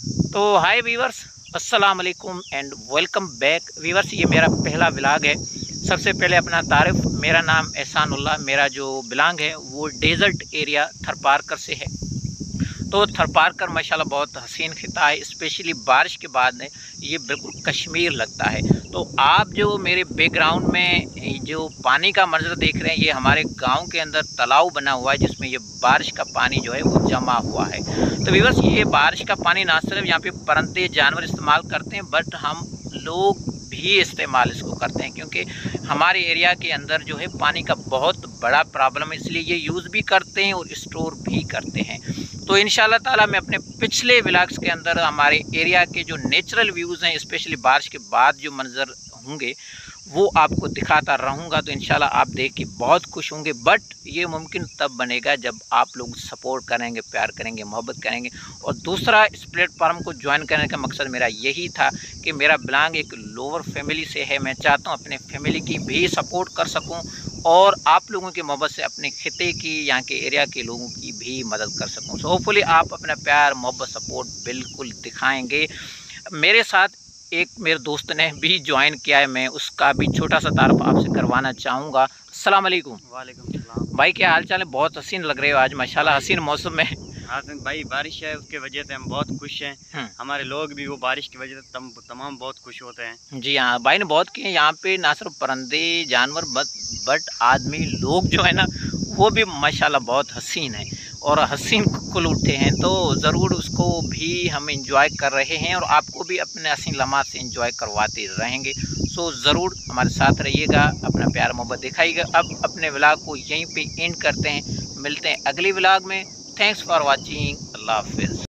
तो हाय वीवर्स अस्सलाम वालेकुम एंड वेलकम बैक वीवर्स ये मेरा पहला ब्लाग है। सबसे पहले अपना तारफ़, मेरा नाम एहसानुल्लाह, मेरा जो बिलांग है, वो डेजर्ट एरिया थरपारकर से है। तो थरपारकर माशाल्लाह बहुत हसीन खिता है, स्पेशली बारिश के बाद ये बिल्कुल कश्मीर लगता है। तो आप जो मेरे बैकग्राउंड में जो पानी का मंजर देख रहे हैं, ये हमारे गाँव के अंदर तालाब बना हुआ है, जिसमें ये बारिश का पानी जो है वो जमा हुआ है। तो विवस ये बारिश का पानी ना सिर्फ़ यहाँ पे परंते जानवर इस्तेमाल करते हैं बट हम लोग भी इस्तेमाल इसको करते हैं, क्योंकि हमारे एरिया के अंदर जो है पानी का बहुत बड़ा प्रॉब्लम है, इसलिए ये यूज़ भी करते हैं और स्टोर भी करते हैं। तो इन ताला मैं अपने पिछले ब्लाग्स के अंदर हमारे एरिया के जो नेचुरल व्यूज़ हैं, स्पेशली बारिश के बाद जो मंजर होंगे, वो आपको दिखाता रहूँगा तो इन आप देख के बहुत खुश होंगे। बट ये मुमकिन तब बनेगा जब आप लोग सपोर्ट करेंगे, प्यार करेंगे, मोहब्बत करेंगे। और दूसरा इस प्लेटफार्म को ज्वाइन करने का मकसद मेरा यही था कि मेरा बिलोंग एक लोअर फैमिली से है मैं चाहता हूँ अपने फैमिली की भी सपोर्ट कर सकूँ और आप लोगों की मोहब्बत से अपने खिते की यहाँ के एरिया के लोगों की भी मदद कर सकूँ। सो होपफुली आप अपना प्यार मोहब्बत सपोर्ट बिल्कुल दिखाएँगे। मेरे साथ एक मेरे दोस्त ने भी ज्वाइन किया है मैं उसका भी छोटा सा तारफ आपसे करवाना चाहूँगा। वालेकुम वालेकुम भाई क्या हाल चाल है? बहुत हसीन लग रहे हो आज माशाल्लाह हसीन मौसम में। हाँ भाई बारिश है उसके वजह से हम बहुत खुश हैं। हम्म। हमारे लोग भी वो बारिश की वजह से तम, तमाम बहुत खुश होते हैं। जी हाँ भाई ने बहुत किए यहाँ पे ना सिर्फ़ परंदे जानवर बट बट आदमी लोग जो है ना वो भी माशाल्लाह बहुत हसीन है। और हसीन कुल उठे हैं तो ज़रूर उसको भी हम इंजॉय कर रहे हैं और आपको भी अपने हसीन लम्हा से इंजॉय करवाते रहेंगे। सो ज़रूर हमारे साथ रहिएगा अपना प्यार मोहब्बत दिखाइएगा। अब अपने व्लाग को यहीं पे एंड करते हैं। मिलते हैं अगले व्लाग में। Thanks for watching. love Hafiz.